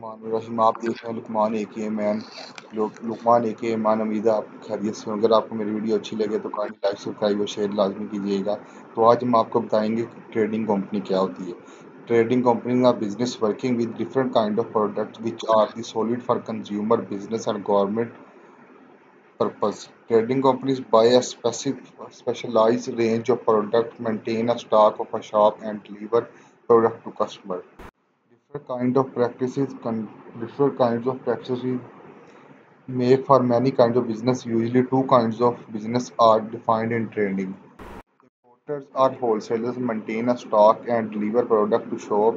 रहीम आप देख रहे हैं लुकमान ए के मैन लुकमान ए के मैन उम्मीद आप खैरियत से अगर आपको मेरी वीडियो अच्छी लगे तो काइंडली लाइक सब्सक्राइब और शेयर लाजमी कीजिएगा तो आज हम आपको बताएँगे कि ट्रेडिंग कंपनी क्या होती है trading company are business working with different kind of product which are the solid for consumer business and government purpose. Trading companies buy a specific specialized range of product, maintain a stock of a shop, and deliver product to. Different kind of practices different kinds of practices make for many kinds of business. Usually two kinds of business are defined in trading. Importers or wholesalers maintain a stock and deliver product to shop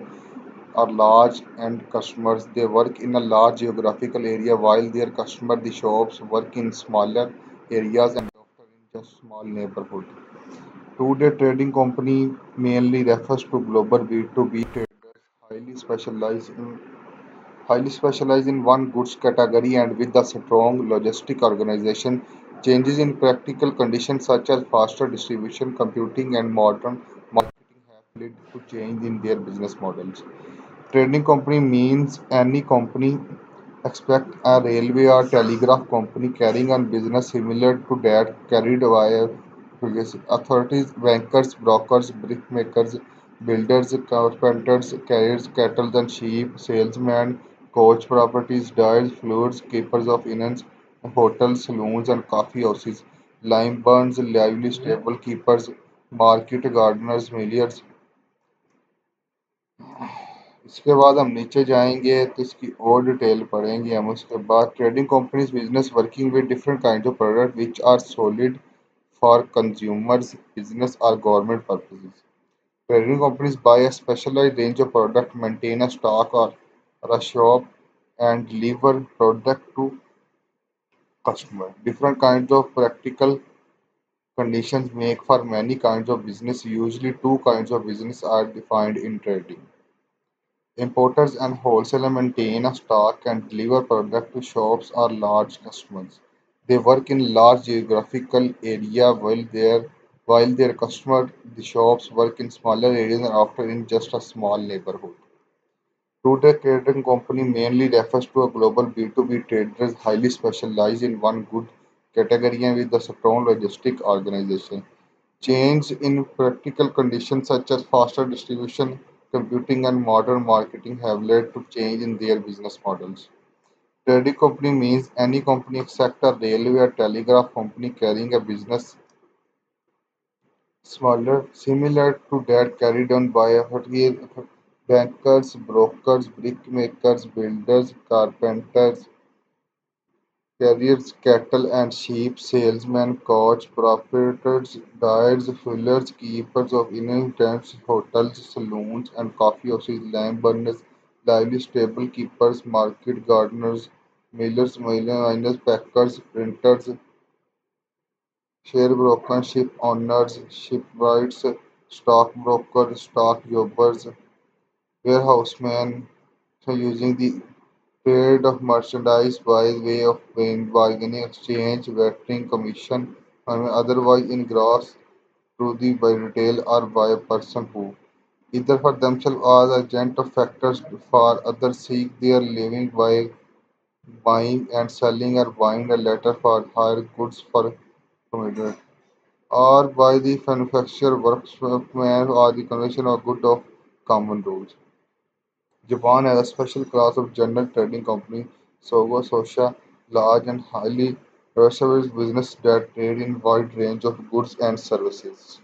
or large end customers. They work in a large geographical area while their customer the shops work in smaller areas and often in just small neighborhood. Two-day trading company mainly refers to global b2b trade highly specialized in highly specialized in one goods category and with a strong logistic organization changes in practical conditions such as faster distribution computing and modern marketing have led to change in their business models. Trading company means any company expect a railway or telegraph company carrying on business similar to that carried by authorities bankers brokers brickmakers builders, carpenters, carriers, cattle and sheep, salesmen, coach properties, dyers, floors, keepers of inns, hotels, saloons and coffee houses, lime burns, lively stable keepers, market gardeners, milliers. इसके बाद हम नीचे जाएँगे तो इसकी और detail पढ़ेंगे हम उसके बाद trading companies business working with different kind of product which are solid for consumers business are government purposes Trading companies buy a specialized range of product, maintain a stock or a shop, and deliver product to customer. Different kinds of practical conditions make for many kinds of business. Usually, two kinds of business are defined in trading. Importers and wholesalers maintain a stock and deliver product to shops or large customers. They work in large geographical area while their while their customer the shops work in smaller areas and often in just a small neighborhood. Today, trading company mainly refers to a global B2B traders highly specialized in one good category and with a strong logistic organization. Change in practical conditions such as faster distribution, computing, and modern marketing have led to change in their business models. Trading company means any company except a railway or telegraph company carrying a business smaller, similar to that carried on by bankers, brokers, brickmakers, builders, carpenters, carriers, cattle and sheep, salesmen, coach, proprietors, dyers, fullers, keepers of inns, tents, hotels, saloons, and coffee houses, lamp burners, lively stable keepers, market gardeners, millers, miners, packers, printers, share brokers, ship owners, shipwrights, stockbrokers, stock jobbers, warehousemen, using the trade of merchandise by way of bargaining, exchange, bartering, commission, and otherwise through the by retail or by a person who, either for themselves or as agent of factors for others, seek their living by buying and selling or buying a letter for hire goods for or by the manufacturer, workman, or the conversion of good of common rules. Japan has a special class of general trading company, Sogo Sosha, large and highly diversified business that trade in wide range of goods and services.